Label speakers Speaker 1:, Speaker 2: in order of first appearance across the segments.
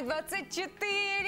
Speaker 1: Иван-24,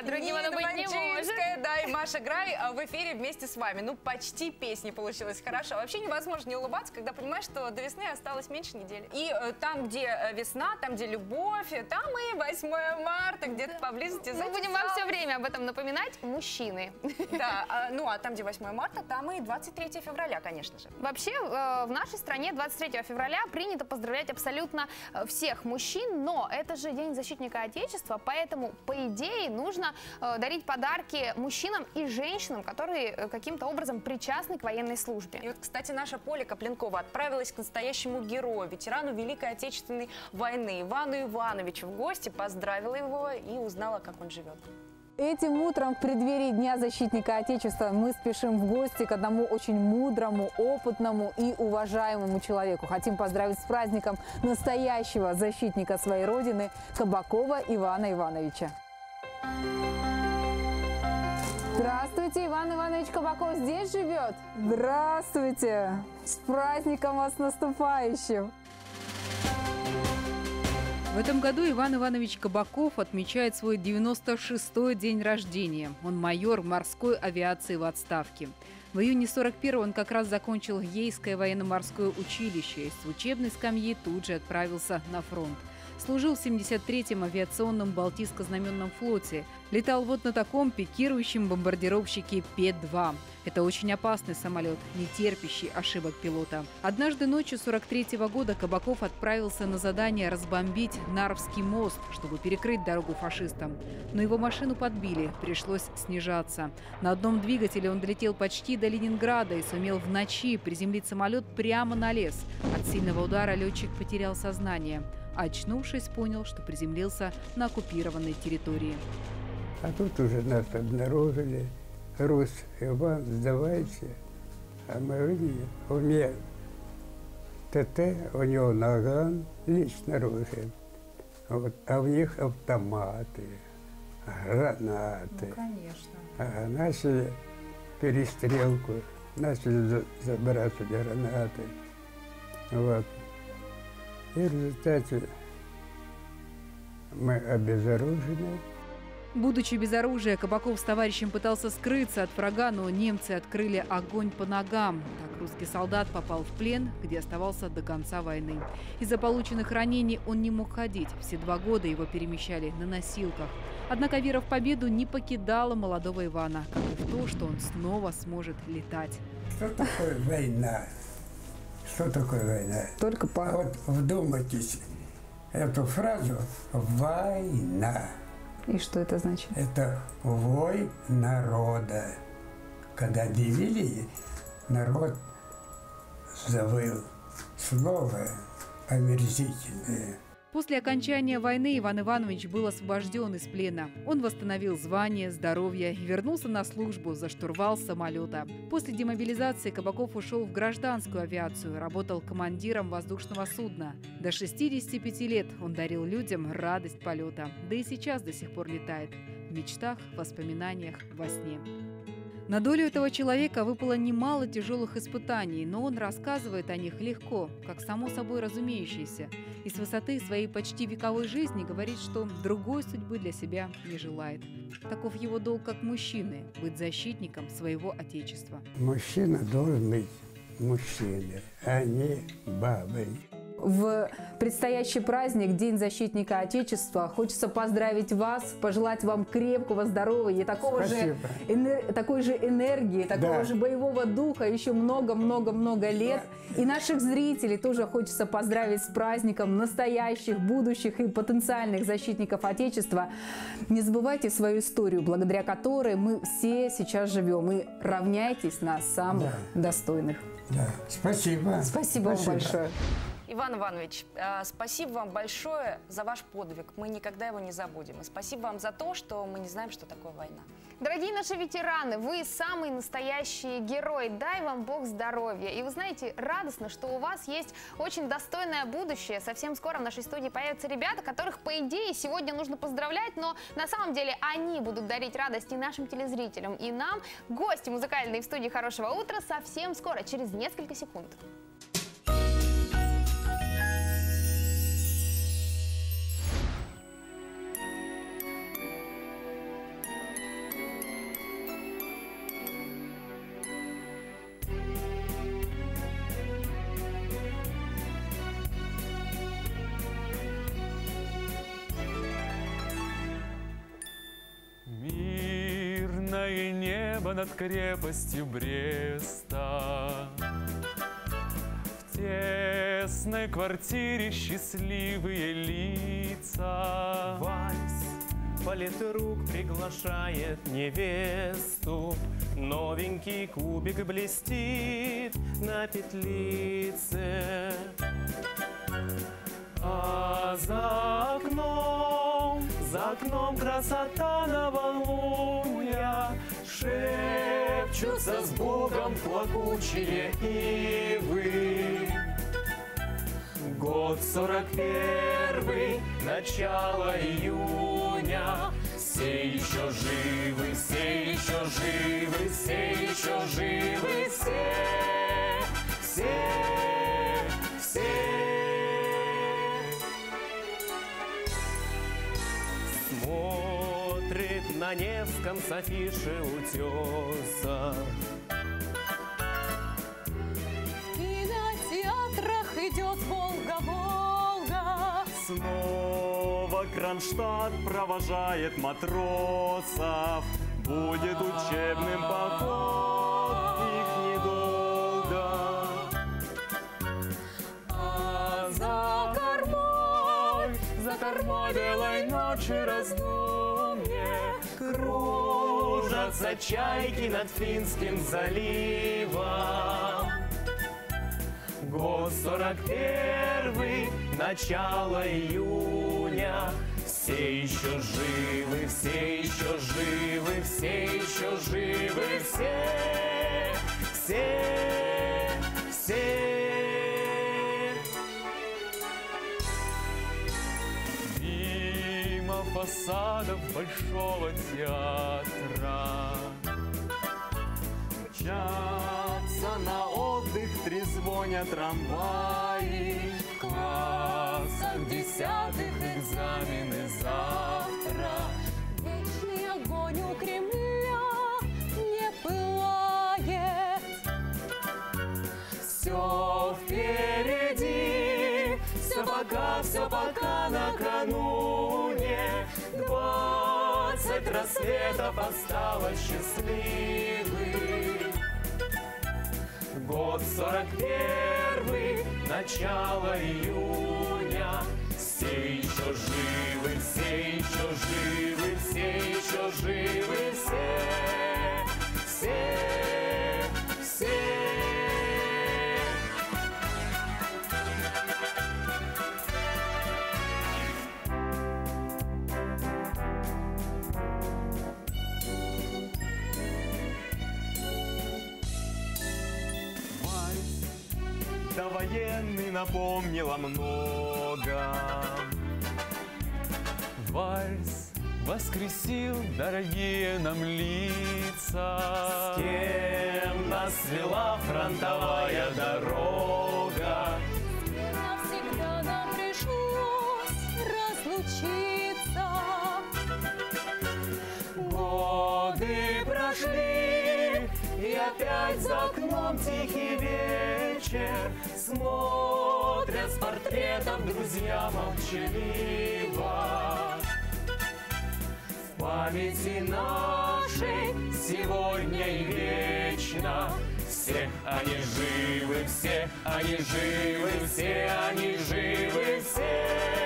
Speaker 2: А другим оно быть не
Speaker 1: Ванчинская, Да, и Маша Грай а, в эфире вместе с вами. Ну, почти песни получилось хорошо. Вообще невозможно не улыбаться, когда понимаешь, что до весны осталось меньше недели. И э, там, где э, весна, там, где любовь, э, там и 8 марта, где-то поблизости
Speaker 2: Мы будем вам все время об этом напоминать, мужчины.
Speaker 1: Да, а, ну а там, где 8 марта, там и 23 февраля, конечно же.
Speaker 2: Вообще э, в нашей стране 23 февраля принято поздравлять абсолютно всех мужчин, но это же День защитника Отечества, поэтому, по идее, нужно э, дарить подарки мужчинам и женщинам, которые э, каким-то образом причастны к военной службе.
Speaker 1: И вот, кстати, наша Поля Копленкова отправилась к настоящему герою, ветерану Великой Отечественной войны Ивану Ивановичу в гости, поздравила его и узнала, как он живет.
Speaker 3: Этим утром в преддверии Дня защитника Отечества мы спешим в гости к одному очень мудрому, опытному и уважаемому человеку. Хотим поздравить с праздником настоящего защитника своей родины Кабакова Ивана Ивановича. Здравствуйте, Иван Иванович Кабаков здесь живет? Здравствуйте! С праздником вас наступающим!
Speaker 4: В этом году Иван Иванович Кабаков отмечает свой 96-й день рождения. Он майор морской авиации в отставке. В июне 41 он как раз закончил Ейское военно-морское училище и с учебной скамьи тут же отправился на фронт. Служил в 73-м авиационном Балтийско-знаменном флоте. Летал вот на таком пикирующем бомбардировщике П-2. Это очень опасный самолет, не терпящий ошибок пилота. Однажды ночью 43-го года Кабаков отправился на задание разбомбить Нарвский мост, чтобы перекрыть дорогу фашистам. Но его машину подбили, пришлось снижаться. На одном двигателе он долетел почти до Ленинграда и сумел в ночи приземлить самолет прямо на лес. От сильного удара летчик потерял сознание. Очнувшись, понял, что приземлился на оккупированной территории.
Speaker 5: А тут уже нас обнаружили. Рус, Иван, сдавайте. А мы говорим, у меня ТТ, у него наган, лично оружие. Вот, а в них автоматы, гранаты.
Speaker 3: конечно.
Speaker 5: А начали перестрелку, начали за- забрасывать гранаты. Вот. И в результате мы обезоружены.
Speaker 4: Будучи без оружия, Кабаков с товарищем пытался скрыться от врага, но немцы открыли огонь по ногам. Так русский солдат попал в плен, где оставался до конца войны. Из-за полученных ранений он не мог ходить. Все два года его перемещали на носилках. Однако вера в победу не покидала молодого Ивана, как и в то, что он снова сможет летать.
Speaker 5: Что такое война? Что такое война?
Speaker 3: Только
Speaker 5: А
Speaker 3: по...
Speaker 5: вот вдумайтесь эту фразу «война».
Speaker 3: И что это значит?
Speaker 5: Это вой народа. Когда объявили, народ завыл. Слово омерзительное.
Speaker 4: После окончания войны Иван Иванович был освобожден из плена. Он восстановил звание, здоровье и вернулся на службу за штурвал самолета. После демобилизации Кабаков ушел в гражданскую авиацию, работал командиром воздушного судна. До 65 лет он дарил людям радость полета. Да и сейчас до сих пор летает. В мечтах, воспоминаниях, во сне. На долю этого человека выпало немало тяжелых испытаний, но он рассказывает о них легко, как само собой разумеющееся. И с высоты своей почти вековой жизни говорит, что другой судьбы для себя не желает. Таков его долг как мужчины – быть защитником своего отечества.
Speaker 5: Мужчина должен быть мужчиной, а не бабой.
Speaker 3: В предстоящий праздник, День защитника Отечества, хочется поздравить вас, пожелать вам крепкого здоровья и такого же,
Speaker 5: Спасибо.
Speaker 3: энер- такой же энергии, такого
Speaker 5: Да.
Speaker 3: же боевого духа еще много-много-много лет. И наших зрителей тоже хочется поздравить с праздником настоящих, будущих и потенциальных защитников Отечества. Не забывайте свою историю, благодаря которой мы все сейчас живем. И равняйтесь на самых достойных.
Speaker 5: Да. Спасибо.
Speaker 3: Спасибо вам большое.
Speaker 1: Иван Иванович, э, спасибо вам большое за ваш подвиг. Мы никогда его не забудем. И спасибо вам за то, что мы не знаем, что такое война.
Speaker 2: Дорогие наши ветераны, вы самый настоящий герой. Дай вам Бог здоровья. И вы знаете, радостно, что у вас есть очень достойное будущее. Совсем скоро в нашей студии появятся ребята, которых, по идее, сегодня нужно поздравлять, но на самом деле они будут дарить радость и нашим телезрителям, и нам. Гости музыкальные в студии «Хорошего утра» совсем скоро, через несколько секунд.
Speaker 6: Крепостью Бреста. В тесной квартире счастливые лица.
Speaker 7: Вальс, политрук приглашает невесту. Новенький кубик блестит на петлице. А за окном, за окном красота новолуния Шепчутся с Богом плакучие ивы Год сорок первый, начало июня Все еще живы, все еще живы, все еще живы, все, все, все. На Невском с афиши утеса
Speaker 1: В кинотеатрах идет Волга-Волга.
Speaker 7: Снова Кронштадт провожает матросов. Будет учебным поход их недолго.
Speaker 1: А за кормой,
Speaker 7: За кормой белой ночи раздумье Кружатся чайки над Финским заливом Год сорок первый, начало июня Все еще живы, все еще живы, все еще живы, все, все, все.
Speaker 6: Фасадов Большого театра.
Speaker 7: Мчатся на отдых, трезвоня трамваи. В классах десятых экзамены завтра.
Speaker 1: Вечный огонь у Кремля не пылает.
Speaker 7: Все впереди, все пока, все пока накануне Двадцать рассветов осталось счастливых. Год сорок первый, начало июня. Все еще живы, все еще живы, все еще живы, все, все, Вальс довоенный напомнила много.
Speaker 6: Вальс воскресил дорогие нам лица.
Speaker 7: С кем нас свела фронтовая дорога?
Speaker 1: Навсегда нам пришлось разлучиться.
Speaker 7: Годы прошли, и опять за окном тихий вечер Смотрят с портретов друзья молчаливо. В памяти нашей сегодня и вечно. Все они живы, все они живы, все они живы, все.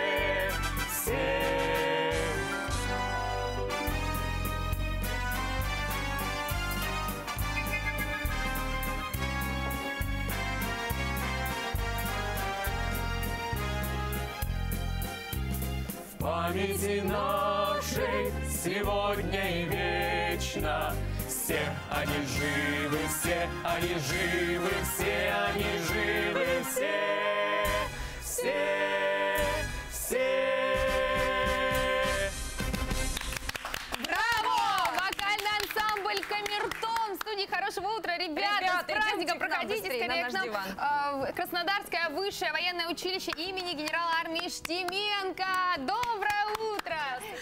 Speaker 7: Памяти нашей сегодня и вечно Все они живы, все они живы, все они живы, все, все, все.
Speaker 2: Браво! Вокальный ансамбль Камертон в студии Хорошего утра. Ребята,
Speaker 1: Ребята,
Speaker 2: с праздником проходите
Speaker 1: быстрее,
Speaker 2: скорее
Speaker 1: на
Speaker 2: к нам
Speaker 1: диван.
Speaker 2: в Краснодарское высшее военное училище имени генерала армии Штеменко. Доброе!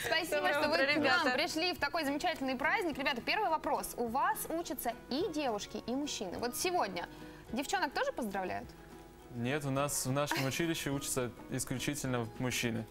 Speaker 2: Спасибо,
Speaker 1: Доброе
Speaker 2: что вы к нам
Speaker 1: ребята.
Speaker 2: пришли в такой замечательный праздник. Ребята, первый вопрос. У вас учатся и девушки, и мужчины. Вот сегодня девчонок тоже поздравляют?
Speaker 6: Нет, у нас в нашем училище учатся исключительно мужчины.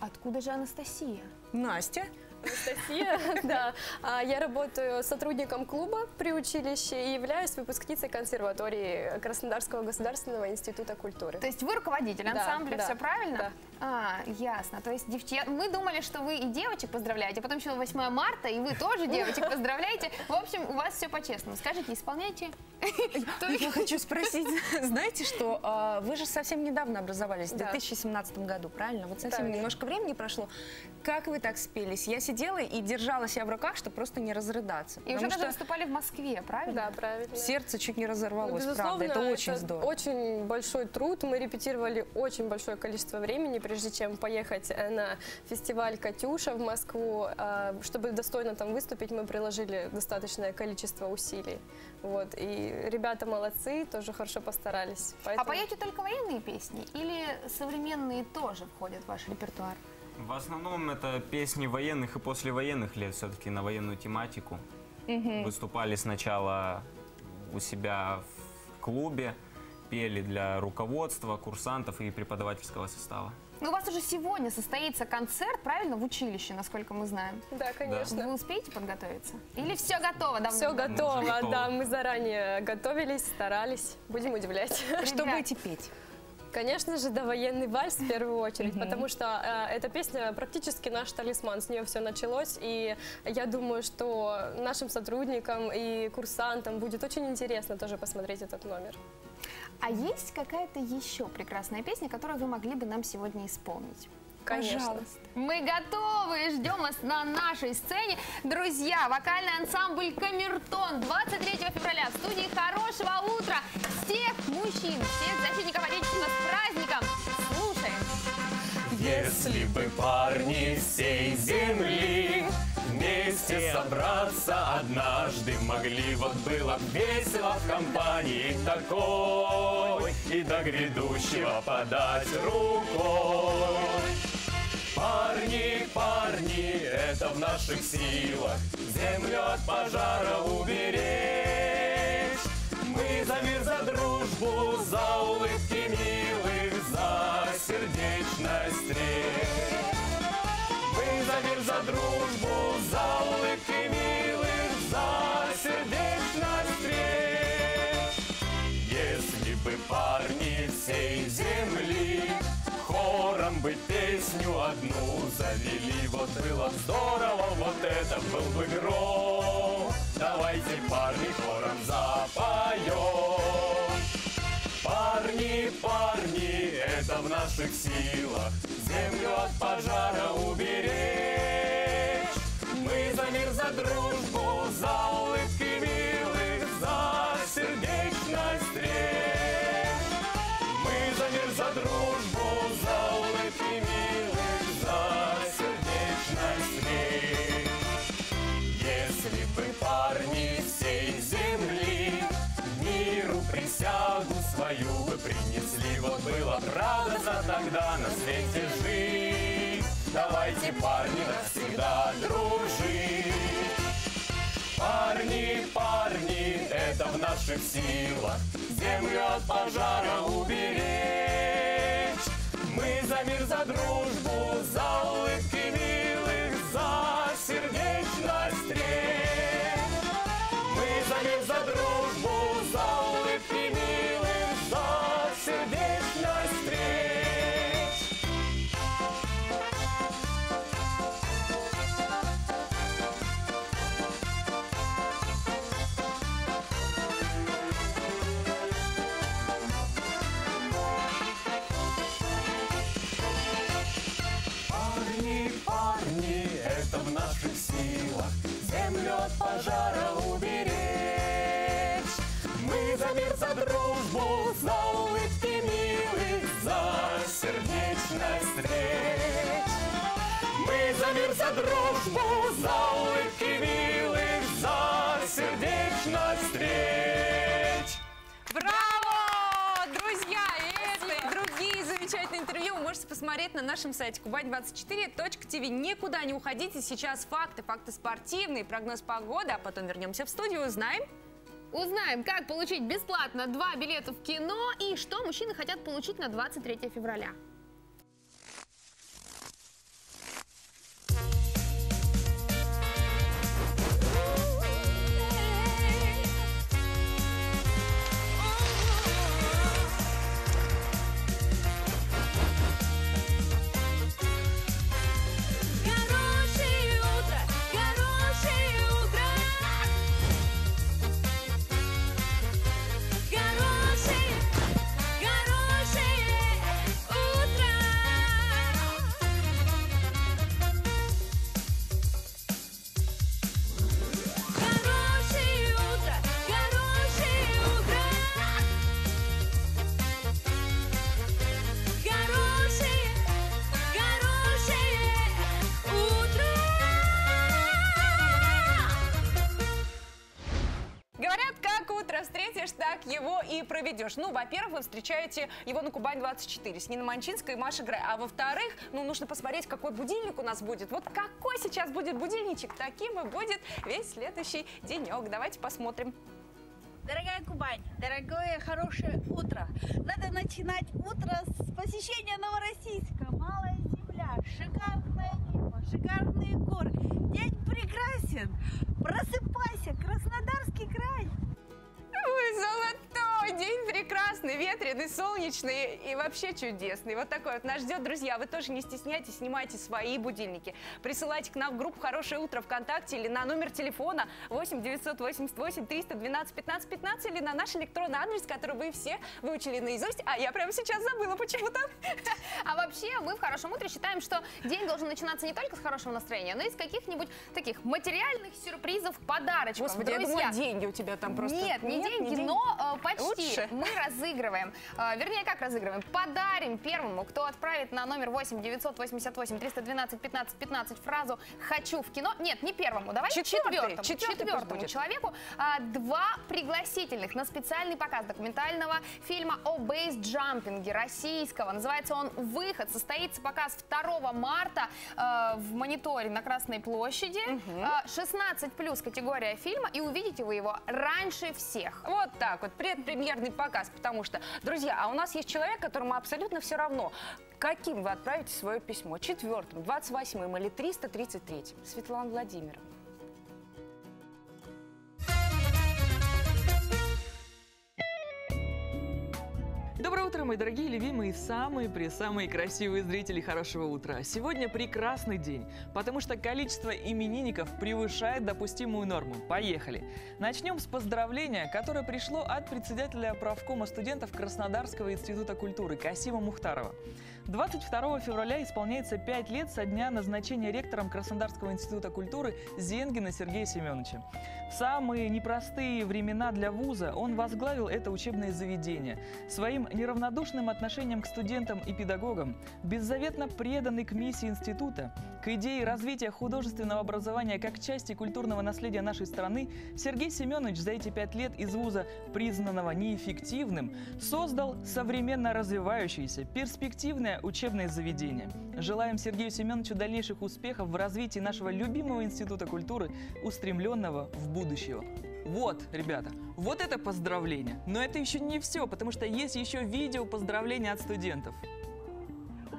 Speaker 2: Откуда же Анастасия?
Speaker 1: Настя,
Speaker 8: Анастасия, да. А, Я работаю сотрудником клуба при училище и являюсь выпускницей консерватории Краснодарского государственного института культуры.
Speaker 2: То есть вы руководитель
Speaker 8: Да,
Speaker 2: ансамбля,
Speaker 8: да,
Speaker 2: все правильно?
Speaker 8: да.
Speaker 2: А, ясно. То есть девчат, мы думали, что вы и девочек поздравляете, а потом еще 8 марта, и вы тоже девочек поздравляете. В общем, у вас все по-честному. Скажите, исполняйте.
Speaker 1: Я хочу спросить, знаете что, а, вы же совсем недавно образовались, в
Speaker 8: Да.
Speaker 1: 2017 году, правильно? Вот совсем немножко времени прошло. Как вы так спелись? Я сидела и держала себя в руках, чтобы просто не разрыдаться.
Speaker 2: И уже даже выступали в Москве, правильно?
Speaker 8: Да, правильно.
Speaker 1: сердце чуть не
Speaker 8: Ну,
Speaker 1: разорвалось,
Speaker 8: безусловно,
Speaker 1: правда. Это очень здорово.
Speaker 8: очень большой труд. Мы репетировали очень большое количество времени, прежде чем поехать э, на фестиваль «Катюша» в Москву. А, Чтобы достойно там выступить, мы приложили достаточное количество усилий. Вот. И ребята молодцы, тоже хорошо постарались.
Speaker 2: А
Speaker 8: Поэтому-
Speaker 2: поете только военные песни или современные тоже входят в ваш репертуар?
Speaker 9: В основном это песни военных и послевоенных лет, все-таки на военную тематику. Выступали сначала у себя в клубе, пели для руководства, курсантов и преподавательского состава.
Speaker 2: Ну, у вас уже сегодня состоится концерт, правильно, в училище, насколько мы знаем.
Speaker 8: Да, конечно.
Speaker 2: Вы успеете подготовиться? Или все готово давно?
Speaker 8: Все готово,
Speaker 9: готово.
Speaker 8: да, мы заранее готовились, старались, будем удивлять.
Speaker 1: Что будете петь?
Speaker 8: Конечно же, довоенный вальс в первую очередь, потому что э, эта песня практически наш талисман, с нее все началось, и я думаю, что нашим сотрудникам и курсантам будет очень интересно тоже посмотреть этот номер.
Speaker 2: А есть какая-то еще прекрасная песня, которую вы могли бы нам сегодня исполнить?
Speaker 8: Конечно.
Speaker 2: Мы готовы, ждем вас на нашей сцене. Друзья, вокальный ансамбль «Камертон» 23 февраля в студии «Хорошего утра» всех мужчин, всех защитников Отечества с праздником. Слушаем.
Speaker 7: Если бы парни всей земли Вместе собраться однажды. Могли Вот было весело в компании такой И до грядущего подать рукой. Парни, парни, это в наших силах. Землю от пожара уберечь. Мы за мир, за дружбу, за улыбки милых За сердечность Мы за мир, за дружбу, земли. Хором бы песню одну завели. Вот было здорово, вот это был бы гром. Давайте, парни, хором запоем. Парни, парни, это в наших силах. Землю от пожара уберечь было радостно тогда на свете жить. Давайте, парни, навсегда дружить. Парни, парни, это в наших силах. Землю от пожара уберечь. Мы за мир, за дружбу, за улыбки за мир, за дружбу, за улыбки милых За сердечность речь
Speaker 1: Браво! Друзья, это и другие замечательные интервью вы можете посмотреть на нашем сайте кубань24.тв. Никуда не уходите. Сейчас факты, факты спортивные, прогноз погоды, а потом вернемся в студию, узнаем.
Speaker 2: Узнаем, как получить бесплатно два билета в кино и что мужчины хотят получить на 23 февраля.
Speaker 1: И проведешь? Ну, во-первых, вы встречаете его на Кубань-24 с Ниной Манчинской и Машей Грай. А во-вторых, ну, нужно посмотреть, какой будильник у нас будет. Вот какой сейчас будет будильничек, таким и будет весь следующий денек. Давайте посмотрим.
Speaker 10: Дорогая Кубань, дорогое хорошее утро. Надо начинать утро с посещения Новороссийска. Малая земля, шикарное небо, шикарные горы. День прекрасен. Просыпайся, Краснодарский край.
Speaker 1: Ой, золотой день прекрасный, ветреный, солнечный и вообще чудесный. Вот такой вот нас ждет, друзья. Вы тоже не стесняйтесь, снимайте свои будильники. Присылайте к нам в группу «Хорошее утро» ВКонтакте или на номер телефона 8 988 312 15 15 или на наш электронный адрес, который вы все выучили наизусть, а я прямо сейчас забыла почему-то.
Speaker 2: А вообще мы в «Хорошем утре» считаем, что день должен начинаться не только с хорошего настроения, но и с каких-нибудь таких материальных сюрпризов, подарочков.
Speaker 1: Господи, я
Speaker 2: Друзья,
Speaker 1: думала, деньги у тебя там просто.
Speaker 2: Нет, не
Speaker 1: не
Speaker 2: деньги,
Speaker 1: деньги.
Speaker 2: но э, почти.
Speaker 1: Лучше.
Speaker 2: Мы разыгрываем, э, вернее, как разыгрываем? Подарим первому, кто отправит на номер 8 988 312 15 15 фразу «Хочу в кино». Нет, не первому, давайте
Speaker 1: Четвертый,
Speaker 2: четвертому.
Speaker 1: четвертый
Speaker 2: четвертому человеку а, два пригласительных на специальный показ документального фильма о бейс-джампинге российского. Называется он «Выход». Состоится показ 2 марта э, в мониторе на Красной площади. Э, 16 плюс категория фильма, и увидите вы его раньше всех.
Speaker 1: Вот так вот, предпремьерный показ, потому что, друзья, а у нас есть человек, которому абсолютно все равно, каким вы отправите свое письмо, четвертым, двадцать восьмым или 333 Светлана Владимировна.
Speaker 11: Доброе утро, мои дорогие, любимые, самые при самые красивые зрители хорошего утра. Сегодня прекрасный день, потому что количество именинников превышает допустимую норму. Поехали! Начнем с поздравления, которое пришло от председателя правкома студентов Краснодарского института культуры Касима Мухтарова. 22 февраля исполняется 5 лет со дня назначения ректором Краснодарского института культуры Зенгина Сергея Семеновича. Самые непростые времена для вуза он возглавил это учебное заведение. Своим неравнодушным отношением к студентам и педагогам, беззаветно преданный к миссии института, к идее развития художественного образования как части культурного наследия нашей страны, Сергей Семенович за эти пять лет из вуза, признанного неэффективным, создал современно развивающееся, перспективное учебное заведение. Желаем Сергею Семеновичу дальнейших успехов в развитии нашего любимого института культуры, устремленного в будущего. Вот, ребята, вот это поздравление. Но это еще не все, потому что есть еще видео поздравления от студентов.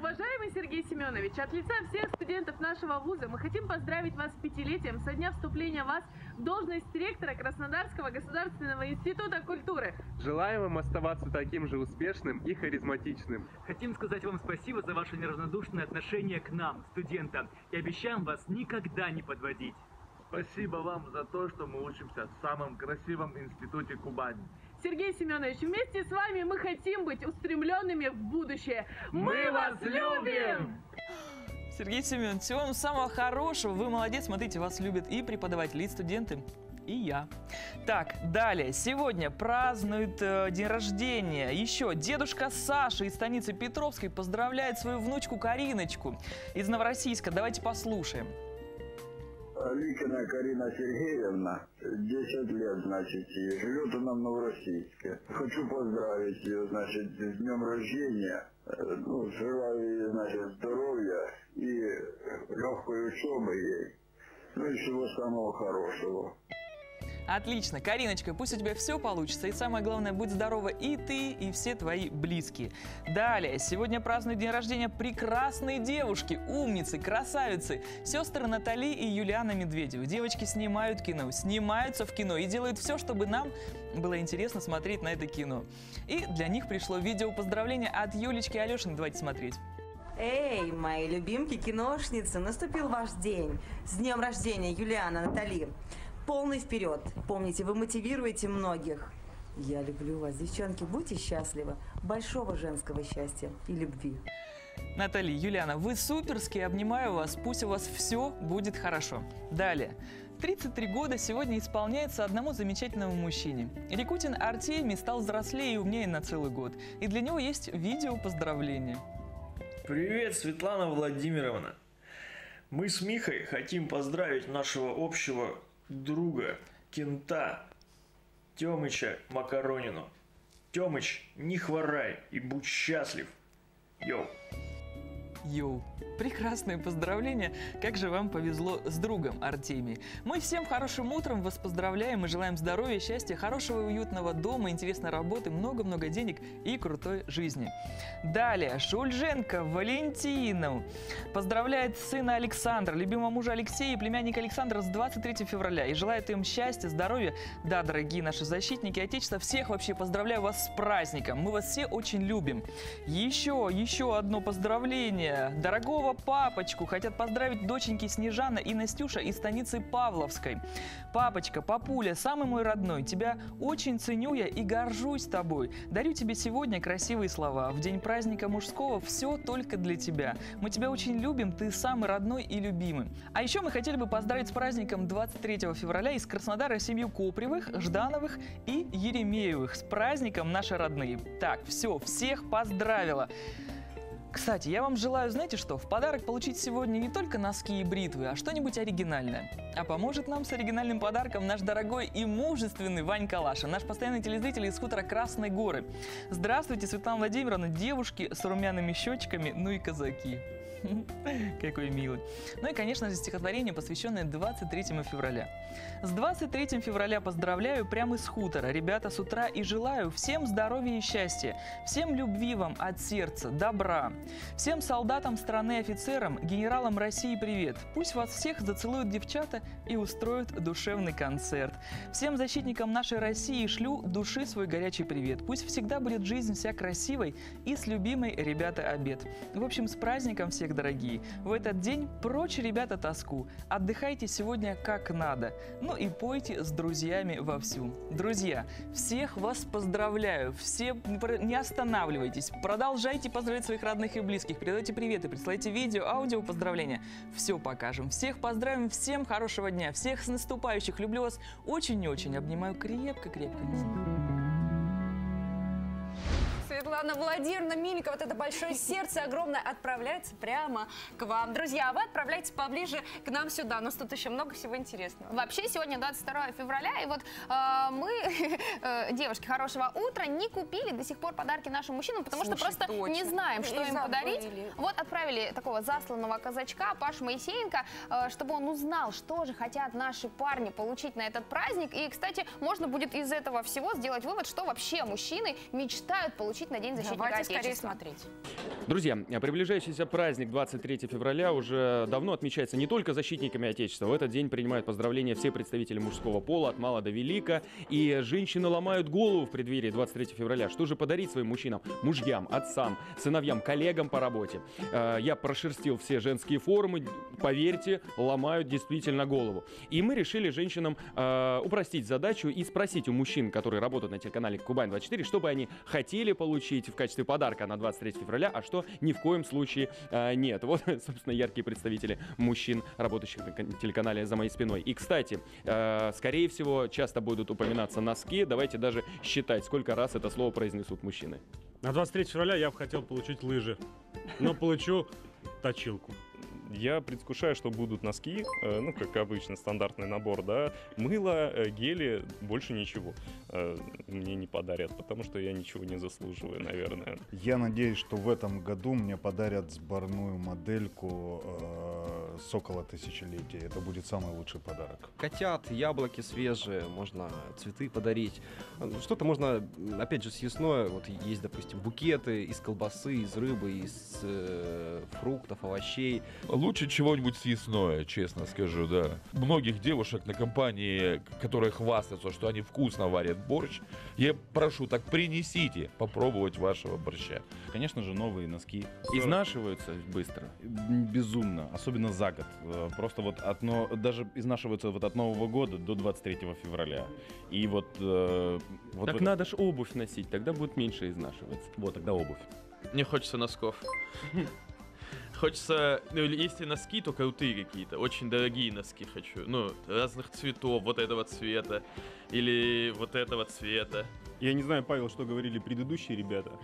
Speaker 12: Уважаемый Сергей Семенович, от лица всех студентов нашего вуза мы хотим поздравить вас с пятилетием со дня вступления вас в должность ректора Краснодарского государственного института культуры.
Speaker 13: Желаем вам оставаться таким же успешным и харизматичным.
Speaker 14: Хотим сказать вам спасибо за ваше неравнодушное отношение к нам, студентам, и обещаем вас никогда не подводить.
Speaker 15: Спасибо вам за то, что мы учимся в самом красивом институте Кубани.
Speaker 12: Сергей Семенович, вместе с вами мы хотим быть устремленными в будущее.
Speaker 15: Мы вас любим!
Speaker 11: Сергей Семенович, всего вам самого хорошего. Вы молодец, смотрите, вас любят и преподаватели, и студенты, и я. Так, далее. Сегодня празднует э, день рождения. Еще дедушка Саша из станицы Петровской поздравляет свою внучку Кариночку из Новороссийска. Давайте послушаем.
Speaker 16: Ликина Карина Сергеевна, 10 лет, значит, ей. живет она в Новороссийске. Хочу поздравить ее, значит, с днем рождения. Э, Ну, желаю ей, значит, здоровья и легкой учебы ей. Ну и всего самого хорошего.
Speaker 11: Отлично, Кариночка, пусть у тебя все получится, и самое главное, будь здорова и ты, и все твои близкие. Далее, сегодня празднуют день рождения прекрасные девушки, умницы, красавицы, сестры Натали и Юлиана Медведева. Девочки снимают кино, снимаются в кино и делают все, чтобы нам было интересно смотреть на это кино. И для них пришло видео поздравления от Юлечки Алешиной. Давайте смотреть.
Speaker 17: Эй, мои любимки киношницы, наступил ваш день. С днем рождения, Юлиана, Натали. Полный вперед. Помните, вы мотивируете многих. Я люблю вас, девчонки, будьте счастливы. Большого женского счастья и любви.
Speaker 11: Натали, Юлиана, вы суперские, обнимаю вас, пусть у вас все будет хорошо. Далее. 33 года сегодня исполняется одному замечательному мужчине. Рикутин Артемий стал взрослее и умнее на целый год. И для него есть видео поздравления.
Speaker 18: Привет, Светлана Владимировна. Мы с Михой хотим поздравить нашего общего друга Кента Тёмыча Макаронину. Тёмыч, не хворай и будь счастлив. Йоу.
Speaker 11: Йоу, прекрасное поздравление. Как же вам повезло с другом Артемий. Мы всем хорошим утром вас поздравляем и желаем здоровья, счастья, хорошего и уютного дома, интересной работы, много-много денег и крутой жизни. Далее, Шульженко Валентину поздравляет сына Александра, любимого мужа Алексея и племянника Александра с 23 февраля и желает им счастья, здоровья. Да, дорогие наши защитники Отечества, всех вообще поздравляю вас с праздником. Мы вас все очень любим. Еще, еще одно поздравление. Дорогого папочку хотят поздравить доченьки Снежана и Настюша из станицы Павловской. Папочка, папуля, самый мой родной, тебя очень ценю я и горжусь тобой. Дарю тебе сегодня красивые слова. В день праздника мужского все только для тебя. Мы тебя очень любим, ты самый родной и любимый. А еще мы хотели бы поздравить с праздником 23 февраля из Краснодара семью Копревых, Ждановых и Еремеевых. С праздником, наши родные. Так, все, всех поздравила. Кстати, я вам желаю, знаете что, в подарок получить сегодня не только носки и бритвы, а что-нибудь оригинальное. А поможет нам с оригинальным подарком наш дорогой и мужественный Вань Калаша, наш постоянный телезритель из хутора Красной Горы. Здравствуйте, Светлана Владимировна, девушки с румяными щечками, ну и казаки. Какой милый. Ну и, конечно же, стихотворение, посвященное 23 февраля. С 23 февраля поздравляю прямо из хутора, ребята, с утра и желаю всем здоровья и счастья, всем любви вам от сердца, добра. Всем солдатам страны, офицерам, генералам России привет. Пусть вас всех зацелуют девчата и устроят душевный концерт. Всем защитникам нашей России шлю души свой горячий привет. Пусть всегда будет жизнь вся красивой и с любимой, ребята, обед. В общем, с праздником всех, дорогие. В этот день прочь, ребята, тоску. Отдыхайте сегодня как надо. Ну и пойте с друзьями вовсю. Друзья, всех вас поздравляю. Все не останавливайтесь. Продолжайте поздравлять своих родных и близких. Передайте приветы, присылайте видео, аудио поздравления. Все покажем. Всех поздравим. Всем хорошего дня. Всех с наступающих. Люблю вас очень и очень. Обнимаю крепко-крепко.
Speaker 1: Светлана Владимировна Миленко, вот это большое сердце огромное отправляется прямо к вам. Друзья, а вы отправляйтесь поближе к нам сюда. У нас тут еще много всего интересного.
Speaker 2: Вообще, сегодня 22 февраля, и вот э, мы, э, девушки хорошего утра, не купили до сих пор подарки нашим мужчинам, потому
Speaker 1: Слушай,
Speaker 2: что просто
Speaker 1: точно.
Speaker 2: не знаем, что
Speaker 1: И
Speaker 2: им подарить.
Speaker 1: забыли.
Speaker 2: Вот отправили такого засланного казачка Пашу Моисеенко, э, чтобы он узнал, что же хотят наши парни получить на этот праздник. И, кстати, можно будет из этого всего сделать вывод, что вообще мужчины мечтают получить на День защитника
Speaker 1: Давайте скорее
Speaker 2: Отечества.
Speaker 1: смотреть.
Speaker 19: Друзья, приближающийся праздник 23 февраля уже давно отмечается не только защитниками Отечества. В этот день принимают поздравления все представители мужского пола от мала до велика. И женщины ломают голову в преддверии 23 февраля. Что же подарить своим мужчинам, мужьям, отцам, сыновьям, коллегам по работе? Э, Я прошерстил все женские форумы. Поверьте, ломают действительно голову. И мы решили женщинам э, упростить задачу и спросить у мужчин, которые работают на телеканале Кубань-24, что бы они хотели получить в качестве подарка на 23 февраля, а что ни в коем случае э, нет. Вот, собственно, яркие представители мужчин, работающих на телеканале «За моей спиной». И, кстати, э, скорее всего, часто будут упоминаться носки. Давайте даже считать, сколько раз это слово произнесут мужчины.
Speaker 20: На 23 февраля я бы хотел получить лыжи, но получу точилку.
Speaker 21: Я предвкушаю, что будут носки, э, ну, как обычно, стандартный набор, да, мыло, э, гели, больше ничего э, мне не подарят, потому что я ничего не заслуживаю, наверное.
Speaker 22: Я надеюсь, что в этом году мне подарят сборную модельку э, Сокола Тысячелетия. Это будет самый лучший подарок.
Speaker 23: Котят, яблоки свежие, можно цветы подарить. Что-то можно, опять же, съестное. Вот есть, допустим, букеты из колбасы, из рыбы, из э, фруктов, овощей.
Speaker 24: Лучше чего-нибудь съестное, честно скажу, да. Многих девушек на компании, которые хвастаются, что они вкусно варят борщ, я прошу, так принесите попробовать вашего борща.
Speaker 25: Конечно же, новые носки.
Speaker 19: Изнашиваются быстро?
Speaker 25: Безумно, особенно за год. Э, Просто вот от, но- даже изнашиваются вот от Нового года до 23 февраля. И вот... э, вот
Speaker 19: так
Speaker 25: в-
Speaker 19: надо ж обувь носить, тогда будет меньше изнашиваться.
Speaker 25: Вот, тогда обувь.
Speaker 7: Мне хочется носков. Хочется, ну если носки, то крутые какие-то, очень дорогие носки хочу. Ну, разных цветов, вот этого цвета, или вот этого цвета.
Speaker 20: Я не знаю, Павел, что говорили предыдущие ребята,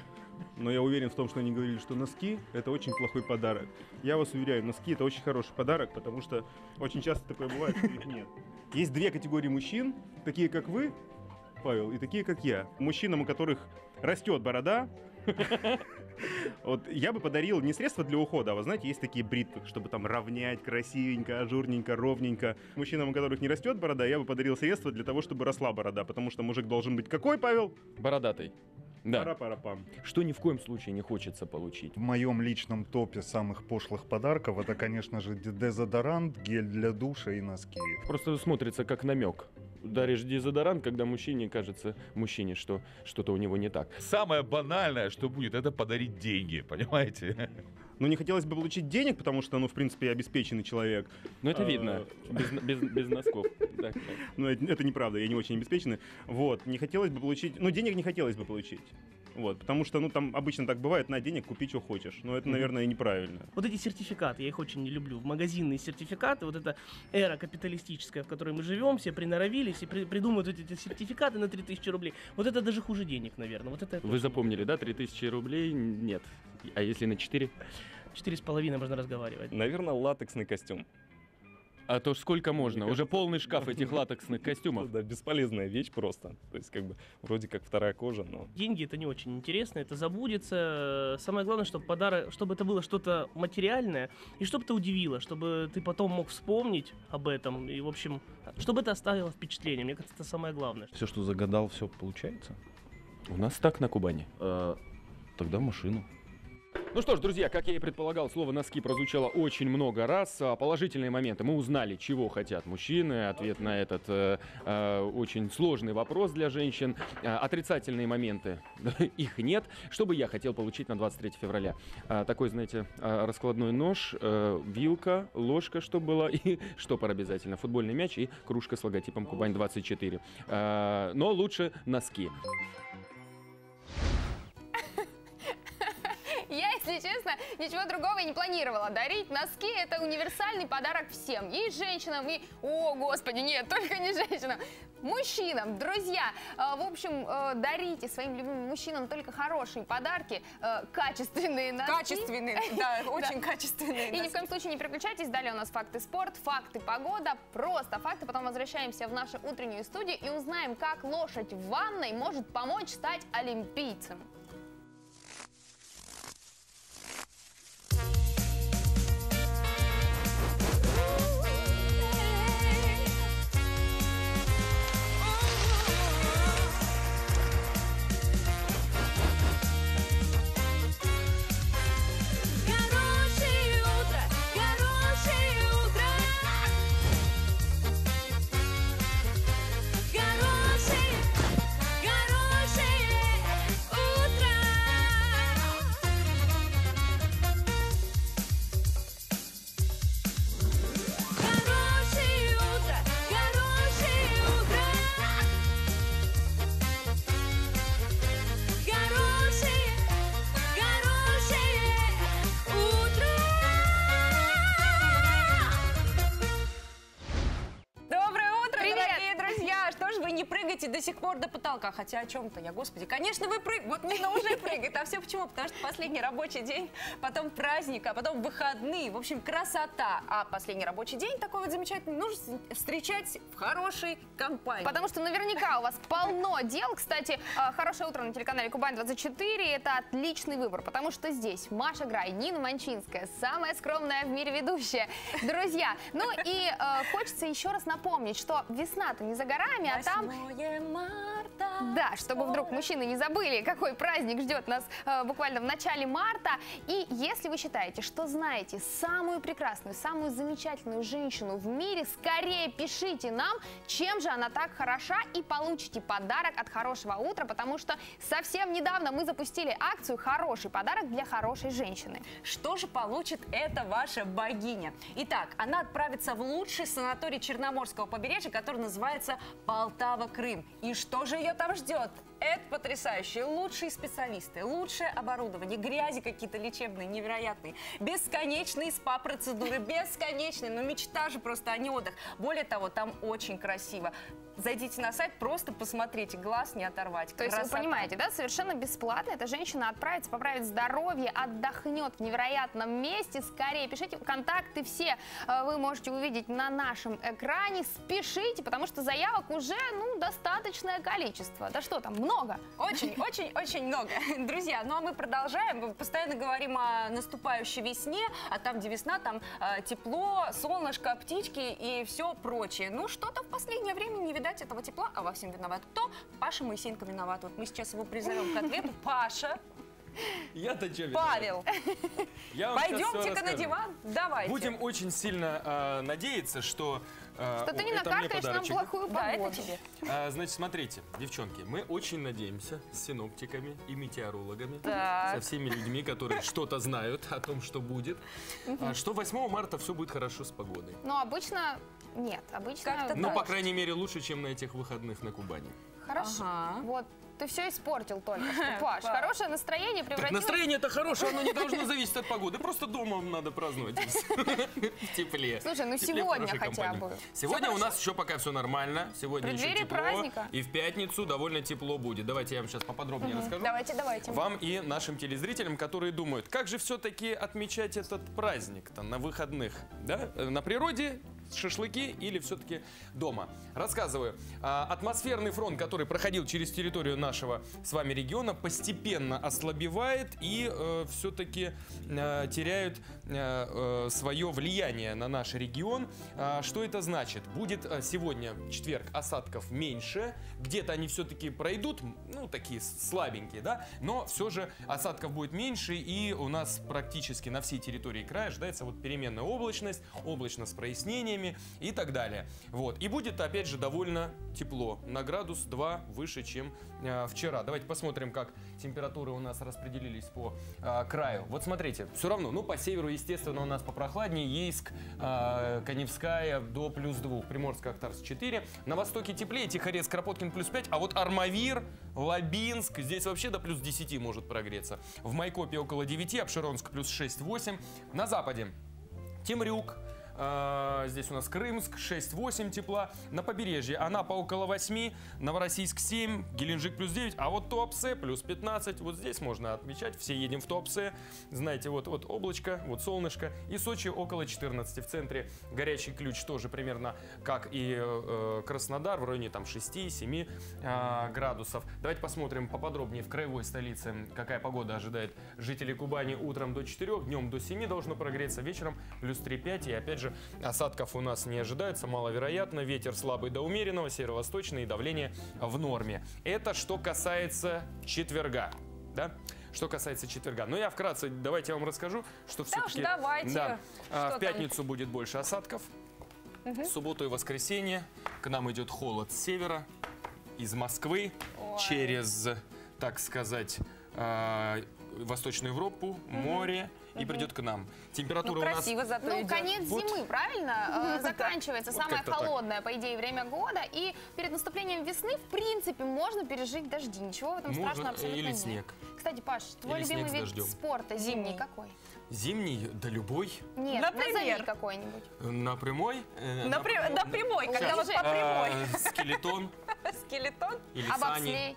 Speaker 20: но я уверен в том, что они говорили, что носки – это очень плохой подарок. Я вас уверяю, носки – это очень хороший подарок, потому что очень часто такое бывает, что их нет. Есть две категории мужчин, такие как вы, Павел, и такие, как я. Мужчинам, у которых растет борода, вот я бы подарил не средства для ухода, а вы знаете, есть такие бритвы, чтобы там равнять красивенько, ажурненько, ровненько. Мужчинам, у которых не растет борода, я бы подарил средства для того, чтобы росла борода, потому что мужик должен быть какой, Павел?
Speaker 19: Бородатый. Да.
Speaker 20: Пара-пара-пам.
Speaker 19: Что ни в коем случае не хочется получить.
Speaker 22: В моем личном топе самых пошлых подарков это, конечно же, дезодорант, гель для душа и носки.
Speaker 19: Просто смотрится как намек. Даришь дезодорант, когда мужчине кажется, мужчине, что что-то у него не так.
Speaker 24: Самое банальное, что будет, это подарить деньги, понимаете?
Speaker 20: Ну, не хотелось бы получить денег, потому что, ну, в принципе, я обеспеченный человек.
Speaker 19: Ну, это
Speaker 20: А,
Speaker 19: видно. Без, носков.
Speaker 20: Ну, это, неправда, я не очень обеспеченный. Вот, не хотелось бы получить... Ну, денег не хотелось бы получить. Вот, потому что, ну, там обычно так бывает, на денег купи, что хочешь. Но это, наверное, неправильно.
Speaker 26: Вот эти сертификаты, я их очень не люблю. В магазинные сертификаты, вот эта эра капиталистическая, в которой мы живем, все приноровились и при- придумывают вот эти сертификаты на 3000 рублей. Вот это даже хуже денег, наверное. Вот это
Speaker 19: Вы запомнили, да? 3000 рублей? Нет. А если на 4?
Speaker 26: Четыре с половиной можно разговаривать.
Speaker 27: Наверное, латексный костюм.
Speaker 19: А то ж сколько можно? Уже полный шкаф этих латексных костюмов.
Speaker 27: Да, бесполезная вещь просто. То есть, как бы, вроде как вторая кожа, но...
Speaker 26: Деньги это не очень интересно, это забудется. Самое главное, чтобы подарок, чтобы это было что-то материальное, и чтобы это удивило, чтобы ты потом мог вспомнить об этом, и, в общем, чтобы это оставило впечатление. Мне кажется, это самое главное.
Speaker 28: Все, что загадал, все получается?
Speaker 19: У нас так на Кубани.
Speaker 28: Э, тогда машину.
Speaker 19: Ну что ж, друзья, как я и предполагал, слово «носки» прозвучало очень много раз. А Положительные моменты. Мы узнали, чего хотят мужчины. Ответ на этот э, э, очень сложный вопрос для женщин. А, отрицательные моменты. Их нет. Что бы я хотел получить на 23 февраля? А, такой, знаете, раскладной нож, э, вилка, ложка, что было, и штопор обязательно. Футбольный мяч и кружка с логотипом «Кубань-24». А, но лучше носки.
Speaker 2: Если честно, ничего другого и не планировала дарить. Носки – это универсальный подарок всем. И женщинам, и... О, господи, нет, только не женщинам. Мужчинам, друзья. Э, В общем, э, дарите своим любимым мужчинам только хорошие подарки, э, качественные носки.
Speaker 1: Качественные, да, очень качественные
Speaker 2: И ни в коем случае не переключайтесь. Далее у нас факты спорт, факты погода, просто факты. Потом возвращаемся в нашу утреннюю студию и узнаем, как лошадь в ванной может помочь стать олимпийцем.
Speaker 1: Сих пор до потолка? Хотя о чем-то я, господи. Конечно, вы прыгаете. Вот Нина уже прыгает. А все почему? Потому что последний рабочий день, потом праздник, а потом выходные. В общем, красота. А последний рабочий день такой вот замечательный нужно встречать в хорошей компании.
Speaker 2: Потому что наверняка у вас полно дел. Кстати, э, хорошее утро на телеканале Кубань-24 – это отличный выбор, потому что здесь Маша Грай, Нина Манчинская, самая скромная в мире ведущая. Друзья, ну и э, хочется еще раз напомнить, что весна-то не за горами, а там...
Speaker 1: марта.
Speaker 2: Да, чтобы вдруг мужчины не забыли, какой праздник ждет нас э, буквально в начале марта. И если вы считаете, что знаете самую прекрасную, самую замечательную женщину в мире, скорее пишите нам, чем же она так хороша, и получите подарок от хорошего утра, потому что совсем недавно мы запустили акцию «Хороший подарок для хорошей женщины».
Speaker 1: Что же получит эта ваша богиня? Итак, она отправится в лучший санаторий Черноморского побережья, который называется Полтава-Крым. И что же ее там ждет? Это потрясающе. Лучшие специалисты, лучшее оборудование, грязи какие-то лечебные, невероятные, бесконечные спа-процедуры, бесконечные. Ну, мечта же просто, а не отдых. Более того, там очень красиво. Зайдите на сайт, просто посмотрите, глаз не оторвать.
Speaker 2: То есть вы понимаете, да, совершенно бесплатно эта женщина отправится, поправит здоровье, отдохнет в невероятном месте. Скорее пишите контакты все, э, вы можете увидеть на нашем экране. Спешите, потому что заявок уже, ну, достаточное количество. Да что там, много.
Speaker 1: Очень, очень, очень много. Друзья, ну а мы продолжаем. Мы постоянно говорим о наступающей весне, а там, где весна, там э, тепло, солнышко, птички и все прочее. Ну, что-то в последнее время не видать этого тепла, а во всем виноват кто? Паша Моисеенко виноват. Вот мы сейчас его призовем к ответу. Паша,
Speaker 19: Я-то что
Speaker 1: Павел, пойдемте-ка на диван. Давайте.
Speaker 19: Будем очень сильно э, надеяться, что... э,
Speaker 2: Что ты не накаркаешь нам плохую
Speaker 1: Да, это
Speaker 2: погоду.
Speaker 1: тебе.
Speaker 19: А, значит, смотрите, девчонки, мы очень надеемся с синоптиками и метеорологами,
Speaker 2: Так.
Speaker 19: со всеми людьми, которые что-то знают о том, что будет, а, что 8 марта все будет хорошо с погодой.
Speaker 2: Но обычно нет, обычно...
Speaker 19: Ну, по крайней мере, лучше, чем на этих выходных на Кубани.
Speaker 2: Хорошо. Вот, ты все испортил только что, Паш. Хорошее настроение превратилось...
Speaker 19: настроение это хорошее, оно не должно зависеть от погоды. Просто дома надо праздновать. В тепле.
Speaker 2: Слушай, ну сегодня хотя бы.
Speaker 19: Сегодня у нас еще пока все нормально. Сегодня еще тепло. И в пятницу довольно тепло будет. Давайте я вам сейчас поподробнее расскажу.
Speaker 1: Давайте, давайте.
Speaker 19: Вам и нашим телезрителям, которые думают, как же все-таки отмечать этот праздник-то на выходных? Да? Э, На природе, шашлыки или все-таки дома? Рассказываю. А, Атмосферный фронт, который проходил через территорию нашего с вами региона, постепенно ослабевает и все-таки теряют свое влияние на наш регион. А, Что это значит? Будет э, сегодня, четверг, осадков меньше. Где-то они все-таки пройдут, ну, такие слабенькие, да, но все же осадков будет меньше, и у нас практически на всей территории края ожидается вот переменная облачность, облачно с прояснениями и так далее. Вот. И будет, опять же, довольно тепло, на градус 2 выше, чем э, вчера. Давайте посмотрим, как температуры у нас распределились по э, краю. Вот смотрите, все равно, ну, по северу, естественно, у нас попрохладнее, Ейск, э, Каневская до плюс 2, Приморская, Актарс 4. На востоке теплее, Тихорецк, Кропоткин плюс 5, а вот Армавир, Лабинск, здесь вообще до плюс 10 может прогреться. В Майкопе около 9, Обширонск плюс 6-8. На западе Темрюк, э, Здесь у нас Крымск, 6-8 тепла. На побережье Анапа около 8, Новороссийск 7, Геленджик плюс 9, а вот Туапсе плюс 15. Вот здесь можно отмечать, все едем в Туапсе. Знаете, вот, вот облачко, вот солнышко. И Сочи около 14. В центре горячий ключ тоже примерно как и э, Краснодар, в районе там 6-7 э, градусов. Давайте посмотрим поподробнее в краевой столице, какая погода ожидает жителей Кубани утром до 4, днем до 7 должно прогреться, вечером плюс 3-5. И опять же, осадков у нас не ожидается, маловероятно. Ветер слабый до умеренного, северо-восточный и давление в норме. Это что касается четверга. Да? Что касается четверга. Но я вкратце, давайте я вам расскажу, что
Speaker 1: Да
Speaker 19: все-таки...
Speaker 1: уж давайте.
Speaker 19: Да, а,
Speaker 1: Что
Speaker 19: в
Speaker 1: там?
Speaker 19: пятницу будет больше осадков.
Speaker 1: Мгм.
Speaker 19: В субботу и воскресенье к нам идет холод с севера, из Москвы,
Speaker 1: Ой.
Speaker 19: через, так сказать, э, Восточную Европу, море и придет к нам. Температура
Speaker 2: Ну,
Speaker 19: у нас...
Speaker 2: красиво зато Ну, конец
Speaker 19: Вот.
Speaker 2: зимы, правильно? Э, Заканчивается
Speaker 19: Вот
Speaker 2: самое
Speaker 19: так.
Speaker 2: холодное, по идее, время года. И перед наступлением весны, в принципе, можно пережить дожди. Ничего в этом
Speaker 19: Можно,
Speaker 2: страшного абсолютно
Speaker 19: или
Speaker 2: нет.
Speaker 19: снег.
Speaker 2: Кстати, Паш, твой
Speaker 19: Или
Speaker 2: любимый вид
Speaker 19: дождем.
Speaker 2: спорта зимний какой?
Speaker 19: Зимний, да любой.
Speaker 2: Нет,
Speaker 1: Например?
Speaker 2: назови какой-нибудь.
Speaker 19: На прямой. э,
Speaker 1: На при- на прямой, когда
Speaker 19: Щас.
Speaker 1: вот по прямой.
Speaker 19: Э, Скелетон
Speaker 1: Скелетон?
Speaker 19: или
Speaker 2: А
Speaker 19: сани.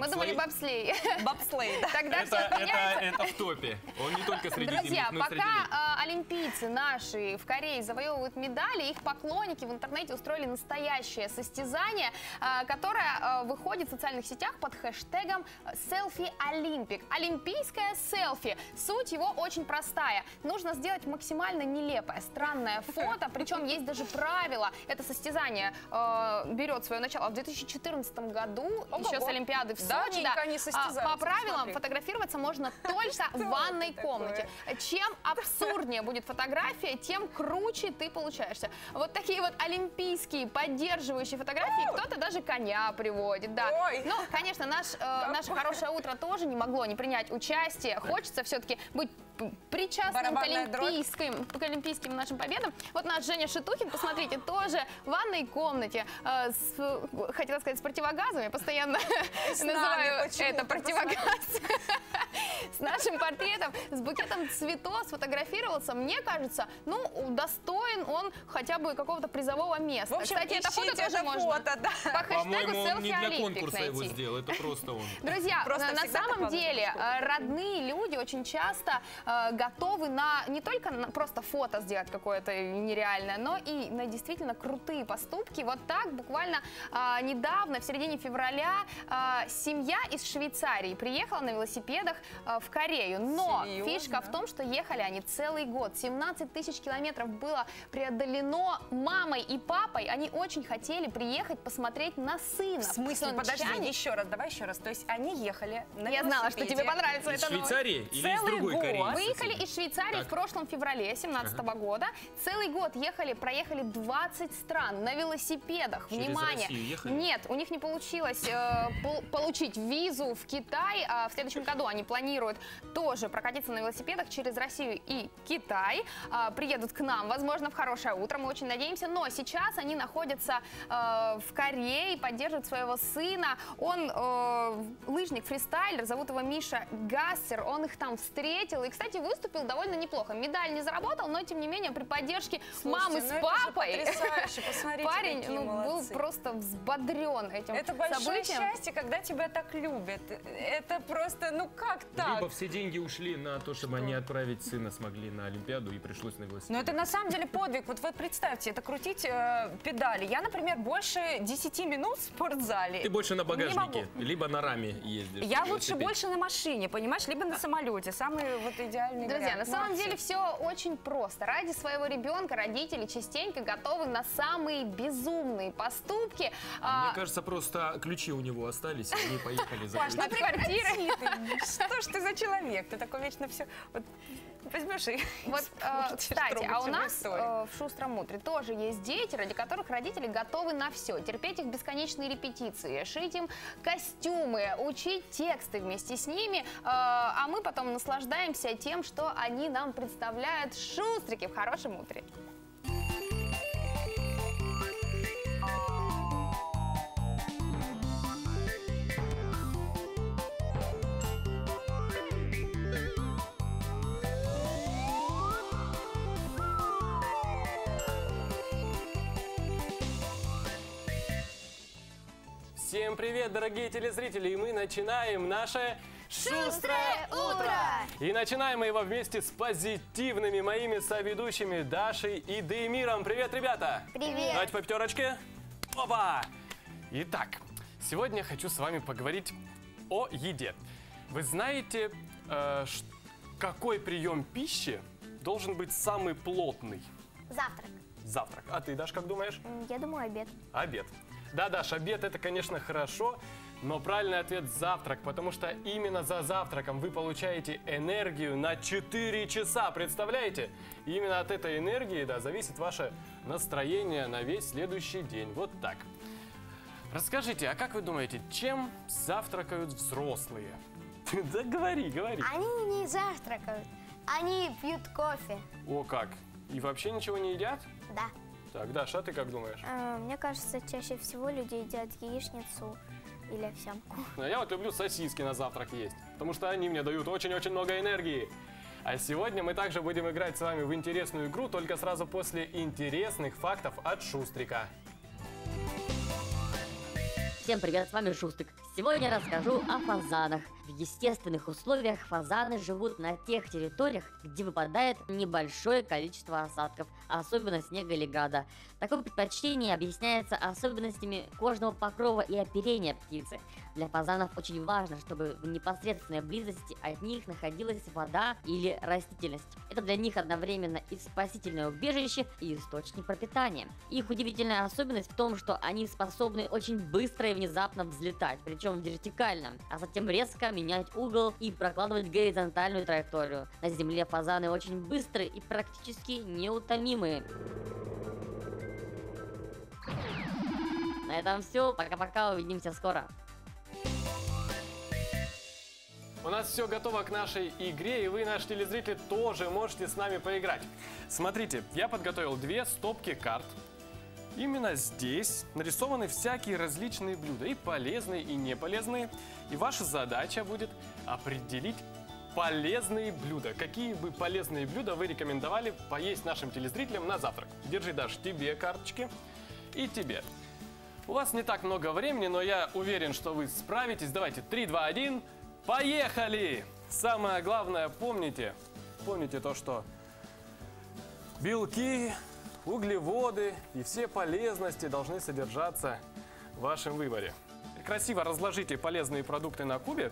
Speaker 2: Мы думали бобслей.
Speaker 1: Бобслей, да.
Speaker 2: Тогда
Speaker 19: Это,
Speaker 2: все
Speaker 19: это, это в топе. Он не только среди
Speaker 2: Друзья,
Speaker 19: зимних, но и среди
Speaker 2: пока
Speaker 19: летних.
Speaker 2: э, олимпийцы наши в Корее завоевывают медали, их поклонники в интернете устроили настоящее состязание, э, которое э, выходит в социальных сетях под хэштегом «Селфи Олимпик». Олимпийское селфи. Суть его очень простая. Нужно сделать максимально нелепое, странное фото, причем есть даже правило. Это состязание берет свое начало в 2014 году, еще с. Олимпиады в
Speaker 1: Давненько
Speaker 2: да.
Speaker 1: они
Speaker 2: А,
Speaker 1: состязаются,
Speaker 2: По правилам
Speaker 1: посмотри.
Speaker 2: фотографироваться можно только в ванной комнате. Чем абсурднее будет фотография, тем круче ты получаешься. Вот такие вот олимпийские поддерживающие фотографии, кто-то даже коня приводит, да. Ну, конечно, наш, э, наше хорошее утро тоже не могло не принять участие. Хочется все-таки быть причастным к олимпийским, к олимпийским нашим победам. Вот наш Женя Шитухин, посмотрите, тоже в ванной комнате, э, с, хотела сказать, с противогазом, я постоянно называю это противогаз. С нашим портретом, с букетом цветов сфотографировался, мне кажется, ну, достоин он хотя бы какого-то призового места.
Speaker 1: В общем,
Speaker 2: Кстати, это фото тоже можно по хэштегу
Speaker 19: По-моему, он не
Speaker 2: селфи
Speaker 19: для
Speaker 2: Олимпик
Speaker 19: конкурса его
Speaker 2: найти.
Speaker 19: сделал, это просто он.
Speaker 2: Друзья,
Speaker 1: Просто
Speaker 2: на, самом деле э, родные люди очень часто э, готовы на не только на просто фото сделать какое-то нереальное, но и на действительно крутые поступки. Вот так буквально э, недавно, в середине февраля, э, семья из Швейцарии приехала на велосипедах э, в Корею. Но
Speaker 1: Серьезно?
Speaker 2: фишка в том, что ехали они целый год. 17 тысяч километров было преодолено мамой и папой. Они очень хотели приехать посмотреть на сына.
Speaker 1: В смысле? Подожди,
Speaker 2: Пхенчхане.
Speaker 1: еще раз, давай еще раз. То есть они ехали на
Speaker 2: Я знала, что тебе понравится
Speaker 19: Из
Speaker 2: эта новость.
Speaker 19: Швейцарии или из
Speaker 1: Целый
Speaker 19: другой
Speaker 1: год.
Speaker 19: Кореи?
Speaker 2: Выехали из Швейцарии
Speaker 19: Так.
Speaker 2: в прошлом феврале 2017 года. Целый год ехали, проехали 20 стран на велосипедах.
Speaker 19: Через
Speaker 2: Внимание!
Speaker 19: Россию ехали?
Speaker 2: Нет, у них не получилось э, пол- получить визу в Китай. А в следующем году они планируют тоже прокатиться на велосипедах через Россию и Китай. А, приедут к нам, возможно, в хорошее утро. Мы очень надеемся. Но сейчас они находятся э, в Корее, поддерживают своего сына. Он э, лыжник, фристайлер, зовут его Миша Гассер. Он их там встретил и, кстати, выступил довольно неплохо. Медаль не заработал, но тем не менее при поддержке мамы
Speaker 1: Слушайте,
Speaker 2: с
Speaker 1: ну это же
Speaker 2: папой парень ну, был просто взбодрен этим
Speaker 1: Это большое
Speaker 2: событием.
Speaker 1: счастье, когда тебя так любят. Это просто, ну как так?
Speaker 19: Либо все деньги ушли на то, чтобы они отправить сына смогли на Олимпиаду и пришлось на велосипед.
Speaker 1: Но это на самом деле подвиг. Вот вы представьте, это крутить э, педали. Я, например, больше 10 минут в спортзале.
Speaker 19: Ты больше на багажнике, либо на раме ездишь.
Speaker 1: Я лучше больше на машине, понимаешь, либо на самолете. Самый вот идеальный
Speaker 2: Друзья,
Speaker 1: вариант.
Speaker 2: на самом
Speaker 1: Молодцы.
Speaker 2: деле все очень просто. Ради своего ребенка родители частенько готовы на самые безумные поступки. А,
Speaker 19: Мне кажется, просто ключи у него остались, и они поехали за
Speaker 1: Паш, ну ты. Что ж ты за человек? Ты такой вечно все... Вот, возьмешь и...
Speaker 2: Вот, э, кстати, а у нас э, в Шустром утре тоже есть дети, ради которых родители готовы на все. Терпеть их бесконечные репетиции, шить им костюмы, учить тексты вместе с ними. э, а мы потом наслаждаемся тем, что они нам представляют шустрики в хорошем утре.
Speaker 7: Всем привет, дорогие телезрители! И мы начинаем наше
Speaker 2: Шустрое утро!
Speaker 7: И начинаем мы его вместе с позитивными моими соведущими Дашей и Деймиром. Привет, ребята!
Speaker 2: Привет!
Speaker 7: Давайте по пятерочке. Опа! Итак, сегодня хочу с вами поговорить о еде. Вы знаете, э, какой прием пищи должен быть самый плотный?
Speaker 29: Завтрак.
Speaker 7: Завтрак. А ты, Даш, как думаешь?
Speaker 29: Я думаю, обед.
Speaker 7: Обед. Да, Даш, обед это, конечно, хорошо, но правильный ответ завтрак, потому что именно за завтраком вы получаете энергию на 4 часа, представляете? И именно от этой энергии, да, зависит ваше настроение на весь следующий день. Вот так. Расскажите, а как вы думаете, чем завтракают взрослые? Да говори, говори.
Speaker 29: Они не завтракают, они пьют кофе.
Speaker 7: О, как? И вообще ничего не едят?
Speaker 29: Да.
Speaker 7: Так, Даша, а ты как думаешь?
Speaker 29: Э, Мне кажется, чаще всего люди едят яичницу или овсянку.
Speaker 7: Ну, а я вот люблю сосиски на завтрак есть, потому что они мне дают очень-очень много энергии. А сегодня мы также будем играть с вами в интересную игру, только сразу после интересных фактов от Шустрика.
Speaker 30: Всем привет, с вами Шустик. Сегодня я расскажу о фазанах. В естественных условиях фазаны живут на тех территориях, где выпадает небольшое количество осадков, особенно снега или града. Такое предпочтение объясняется особенностями кожного покрова и оперения птицы. Для фазанов очень важно, чтобы в непосредственной близости от них находилась вода или растительность. Это для них одновременно и спасительное убежище, и источник пропитания. Их удивительная особенность в том, что они способны очень быстро и внезапно взлетать, причем вертикально, а затем резко менять угол и прокладывать горизонтальную траекторию. На земле фазаны очень быстрые и практически неутомимые. На этом все. Пока-пока. Увидимся скоро.
Speaker 7: У нас все готово к нашей игре, и вы, наши телезрители, тоже можете с нами поиграть. Смотрите, я подготовил две стопки карт. Именно здесь нарисованы всякие различные блюда, и полезные, и не полезные. И ваша задача будет определить полезные блюда. Какие бы полезные блюда вы рекомендовали поесть нашим телезрителям на завтрак? Держи, Даш, тебе карточки и тебе. У вас не так много времени, но я уверен, что вы справитесь. Давайте, 3, 2, 1, поехали! Самое главное, помните, помните то, что белки, углеводы и все полезности должны содержаться в вашем выборе. Красиво разложите полезные продукты на кубе,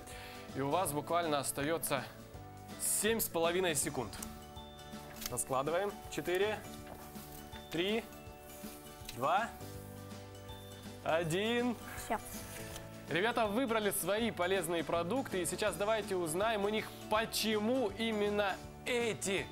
Speaker 7: и у вас буквально остается 7,5 секунд. Раскладываем. 4, 3, 2, 1.
Speaker 31: Все.
Speaker 7: Ребята выбрали свои полезные продукты, и сейчас давайте узнаем у них, почему именно эти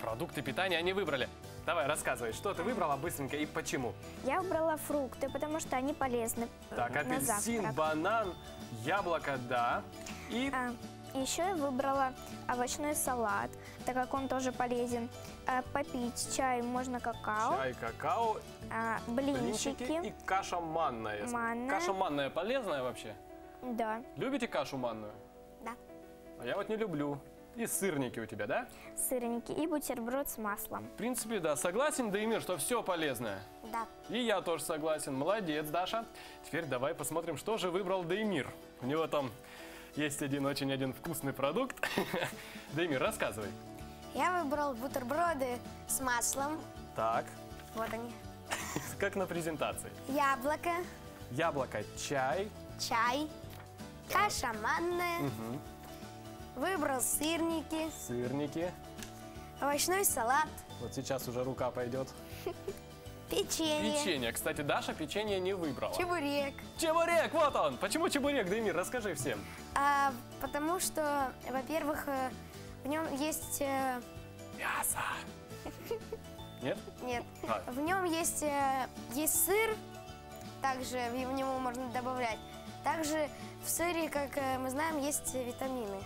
Speaker 7: продукты питания они выбрали. Давай, рассказывай, что ты выбрала быстренько и почему.
Speaker 31: Я выбрала фрукты, потому что они полезны
Speaker 7: Так,
Speaker 31: на
Speaker 7: апельсин, банан, яблоко, да. И
Speaker 31: А, еще я выбрала овощной салат, так как он тоже полезен. А, попить чай можно какао,
Speaker 7: чай, какао,
Speaker 31: а,
Speaker 7: блинчики
Speaker 31: блинчики.
Speaker 7: и каша манная.
Speaker 31: Манная.
Speaker 7: Каша манная полезная вообще?
Speaker 31: Да,
Speaker 7: Любите кашу манную?
Speaker 31: да.
Speaker 7: А я вот не люблю. И сырники у тебя, да?
Speaker 31: Сырники и бутерброд с маслом.
Speaker 7: В принципе, да. Согласен, Daimir, что все полезное?
Speaker 31: Да.
Speaker 7: И я тоже согласен. Молодец, Даша. Теперь давай посмотрим, что же выбрал Деймир. У него там есть один очень один вкусный продукт. Деймир, рассказывай.
Speaker 29: Я выбрал бутерброды с маслом.
Speaker 7: Так,
Speaker 29: Вот они.
Speaker 7: как на презентации.
Speaker 29: Яблоко,
Speaker 7: Яблоко, чай.
Speaker 29: чай, каша манная.
Speaker 7: Мгм.
Speaker 29: Выбрал сырники,
Speaker 7: Сырники.
Speaker 29: овощной салат,
Speaker 7: Вот сейчас уже рука пойдет.
Speaker 29: печенье,
Speaker 7: Печенье. Кстати, Даша печенье не выбрала.
Speaker 29: чебурек.
Speaker 7: Чебурек, вот он. Почему чебурек, Деймир? Расскажи всем.
Speaker 29: А, потому что, во-первых, э, в нем есть... э,
Speaker 7: Мясо. Нет?
Speaker 29: Нет.
Speaker 7: А.
Speaker 29: В нем есть, э, есть сыр, также в него можно добавлять. Также в сыре, как мы знаем, есть витамины.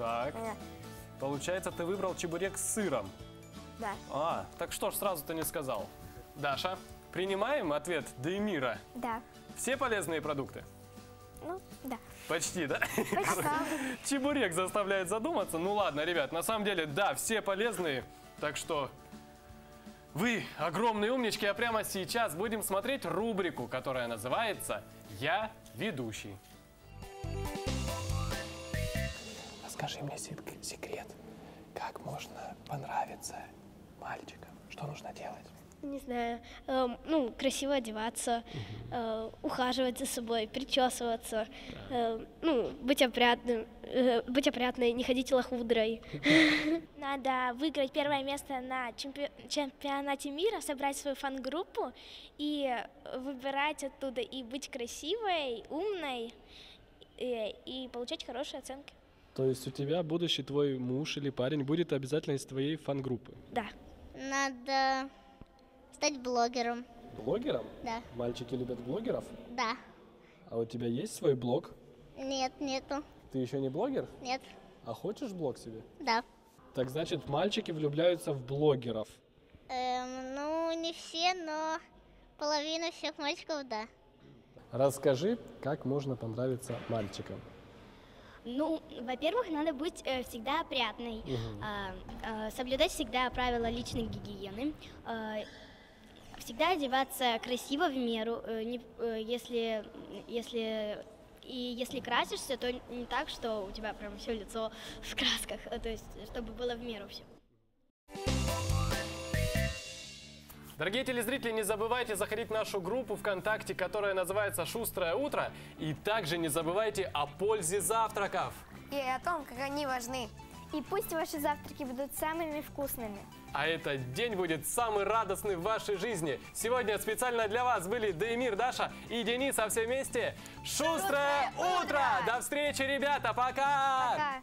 Speaker 7: Так.
Speaker 29: Э,
Speaker 7: Получается, ты выбрал чебурек с сыром.
Speaker 29: Да.
Speaker 7: А, так что ж сразу ты не сказал? Даша, принимаем ответ Деймира.
Speaker 31: Да.
Speaker 7: Все полезные продукты?
Speaker 31: Ну, да.
Speaker 7: Почти, да?
Speaker 31: Почти.
Speaker 7: Чебурек заставляет задуматься. Ну ладно, ребят, на самом деле, да, все полезные. Так что вы огромные умнички, а прямо сейчас будем смотреть рубрику, которая называется «Я ведущий». Расскажи мне секрет, как можно понравиться мальчикам? Что нужно делать?
Speaker 32: Не знаю, эм, ну, красиво одеваться, э, ухаживать за собой, причесываться, э, ну, быть опрятным, э, быть опрятной, не ходить лохудрой.
Speaker 33: Надо выиграть первое место на чемпи- чемпионате мира, собрать свою фан-группу и выбирать оттуда и быть красивой, умной и, и получать хорошие оценки.
Speaker 7: То есть у тебя будущий твой муж или парень будет обязательно из твоей фан-группы?
Speaker 33: Да.
Speaker 29: Надо стать блогером.
Speaker 7: Блогером?
Speaker 29: Да.
Speaker 7: Мальчики любят блогеров?
Speaker 29: Да.
Speaker 7: А у тебя есть свой блог?
Speaker 29: Нет, нету.
Speaker 7: Ты еще не блогер?
Speaker 29: Нет.
Speaker 7: А хочешь блог себе?
Speaker 29: Да.
Speaker 7: Так значит, мальчики влюбляются в блогеров.
Speaker 29: Эм, ну, не все, но половина всех мальчиков, да.
Speaker 7: Расскажи, как можно понравиться мальчикам.
Speaker 32: Ну, во-первых, надо быть э, всегда опрятной,
Speaker 7: Мгм.
Speaker 32: а, а, соблюдать всегда правила личной гигиены, а, всегда одеваться красиво в меру, э, не- э, если, если и если красишься, то не так, что у тебя прям все лицо в красках, э, то есть чтобы было в меру все.
Speaker 7: Дорогие телезрители, не забывайте заходить в нашу группу ВКонтакте, которая называется «Шустрое утро». И также не забывайте о пользе завтраков.
Speaker 29: И о том, как они важны.
Speaker 33: И пусть ваши завтраки будут самыми вкусными.
Speaker 7: А этот день будет самый радостный в вашей жизни. Сегодня специально для вас были Деймир, Даша и Денис, а все вместе «Шустрое утро!» До встречи, ребята! Пока!
Speaker 29: Пока.